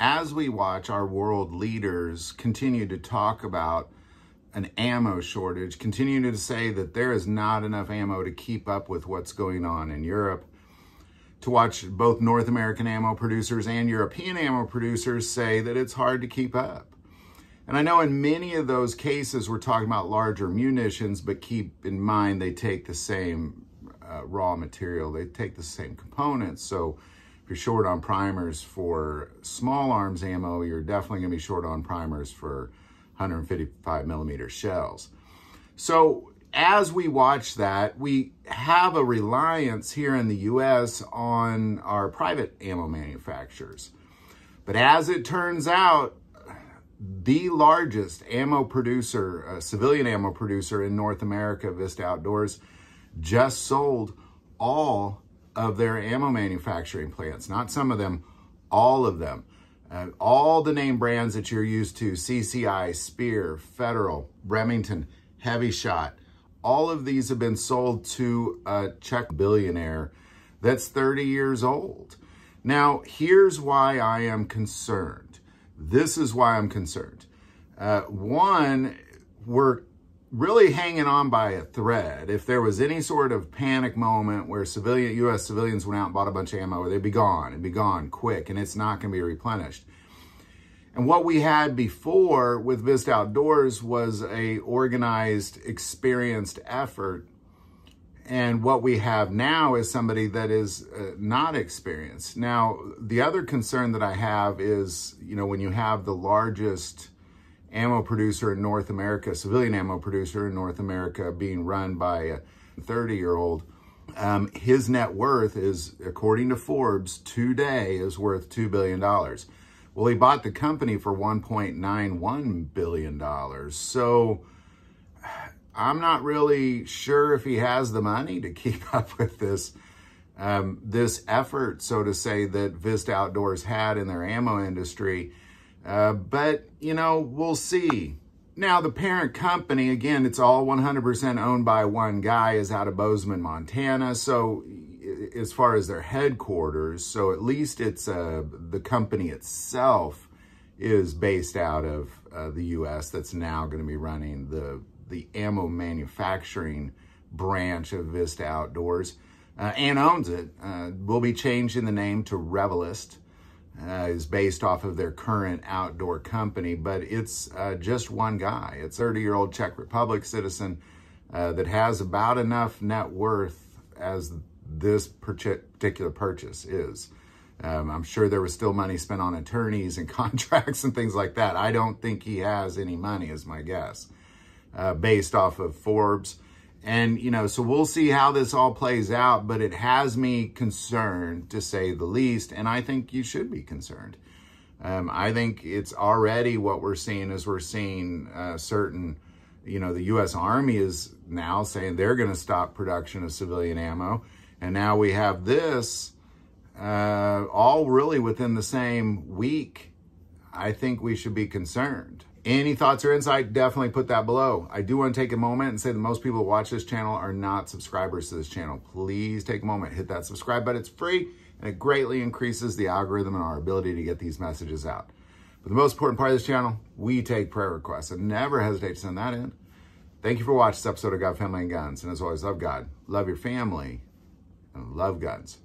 as we watch our world leaders continue to talk about an ammo shortage, continue to say that there is not enough ammo to keep up with what's going on in Europe, to watch both North American ammo producers and European ammo producers say that it's hard to keep up. And I know in many of those cases, we're talking about larger munitions, but keep in mind they take the same uh, raw material, they take the same components. So you're short on primers for small arms ammo, you're definitely gonna be short on primers for 155 millimeter shells. So as we watch that, we have a reliance here in the US on our private ammo manufacturers. But as it turns out, the largest ammo producer, uh, civilian ammo producer in North America, Vista Outdoors, just sold all of their ammo manufacturing plants. Not some of them, all of them. Uh, all the name brands that you're used to, CCI, Speer, Federal, Remington, HEVI-Shot, all of these have been sold to a Czech billionaire that's 30 years old. Now, here's why I am concerned. This is why I'm concerned. Uh, one, we're really hanging on by a thread. If there was any sort of panic moment where civilian U.S. civilians went out and bought a bunch of ammo, they'd be gone. It'd be gone quick, and it's not going to be replenished. And what we had before with Vista Outdoors was a organized, experienced effort. And what we have now is somebody that is uh, not experienced. Now, the other concern that I have is, you know, when you have the largest ammo producer in North America, civilian ammo producer in North America being run by a 30 year old, um, his net worth is, according to Forbes, today is worth $2 billion. Well, he bought the company for $1.91 billion. So I'm not really sure if he has the money to keep up with this um, this effort, so to say, that Vista Outdoors had in their ammo industry. Uh, but, you know, we'll see. Now, the parent company, again, it's all 100% owned by one guy, is out of Bozeman, Montana. So as far as their headquarters. So at least it's uh, the company itself is based out of uh, the U.S. That's now going to be running the the ammo manufacturing branch of Vista Outdoors uh, and owns it. Uh, will be changing the name to Revelyst. Uh, is based off of their current outdoor company, but it's uh, just one guy. It's a 30-year-old Czech Republic citizen uh, that has about enough net worth as this particular purchase is. Um, I'm sure there was still money spent on attorneys and contracts and things like that. I don't think he has any money, is my guess, uh, based off of Forbes. And, you know, so we'll see how this all plays out, but it has me concerned, to say the least, and I think you should be concerned. Um, I think it's already what we're seeing is we're seeing uh, certain, you know, the U.S. Army is now saying they're going to stop production of civilian ammo. And now we have this uh, all really within the same week. I think we should be concerned. Any thoughts or insight, definitely put that below. I do want to take a moment and say that most people that watch this channel are not subscribers to this channel. Please take a moment, hit that subscribe button. It's free and it greatly increases the algorithm and our ability to get these messages out. But the most important part of this channel, we take prayer requests and never hesitate to send that in. Thank you for watching this episode of God, Family, and Guns. And as always, love God, love your family, and love guns.